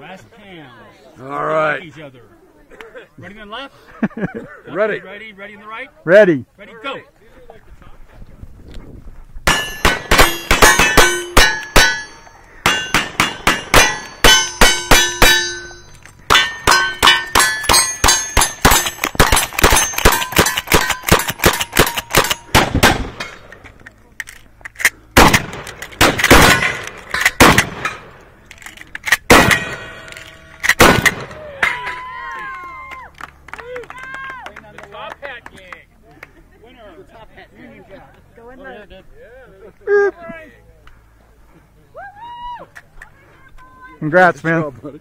West Ham. All right. Each other. Ready on the left? Ready. Ready, ready on the right? Ready. Ready, go. Top hat gang. Winner. Top hat. Go in the. Congrats, man. Good job, buddy.